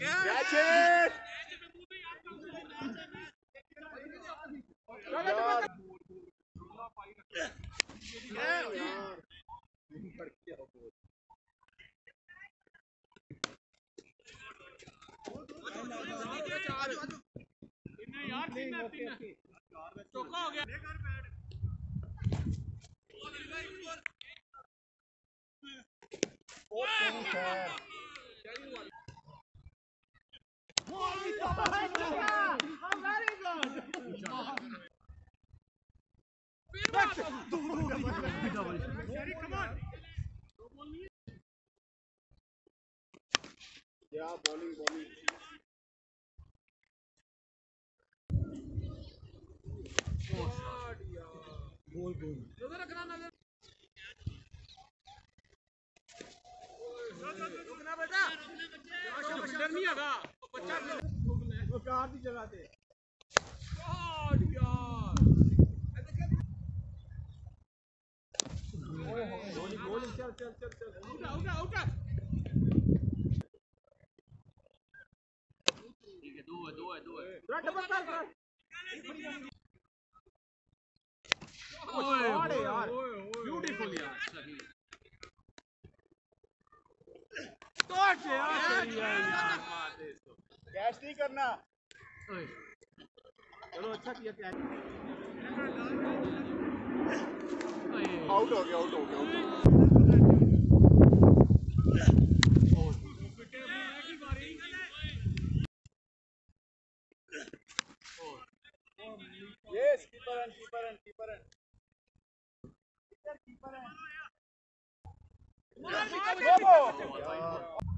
Catch it! Yes, yes, yes, yes. Catch it! Yeah, bowling, bowling. गोल गोल चल चल चल चल दो है दो है दो है। थोड़ा डबल कर कैच नहीं करना चलो अच्छा किया कैच आउट हो गया आउट हो गया out हो गया। Yes, keeper and keeper and keeper and. Keeper, keeper and.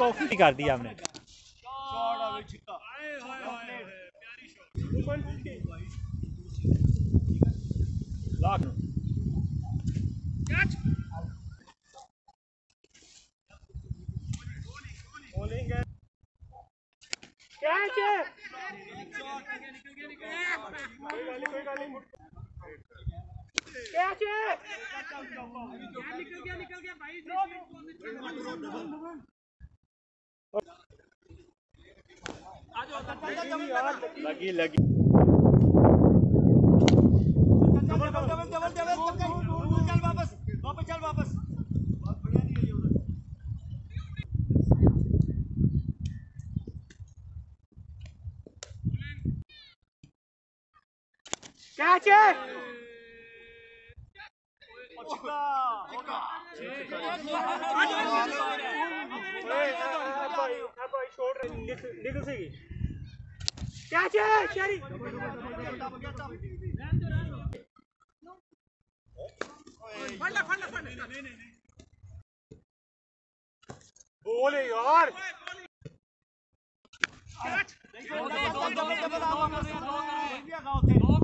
Off कर। दिया हमने लाख है कैच है कोई गाली कोई गाली कैच लगी लगी डबल डबल डबल डबल चल वापस वापस चल वापस बढ़िया नहीं है ये उधर कैच है होगा होगा निकल सेगी कैच है शेरी बोल यार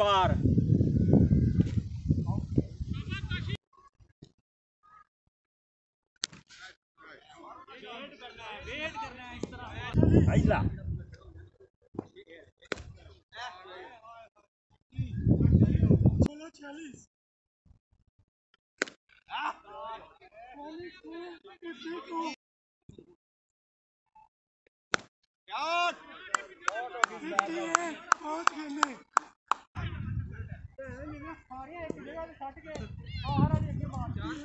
बार वेट करना है इस तरह आइला यार सारे एक जगह पे छट के आ रहा जी